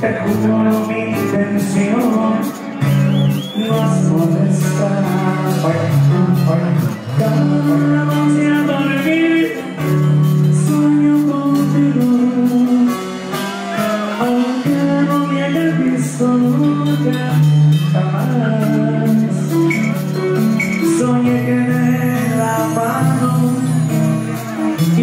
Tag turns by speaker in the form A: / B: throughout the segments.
A: Te juro mi intención. No
B: has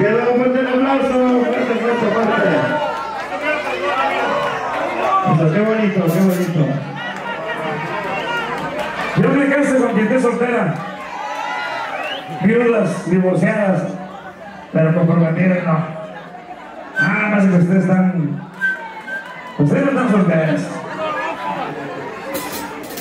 B: Queda un fuerte aplauso, fuerte, fuerte, fuerte. Eso, qué bonito, qué bonito.
A: Yo me caso con quien esté soltera. Viudas, divorciadas, pero comprometidas no. Nada más que ustedes están. Ustedes no están solteras.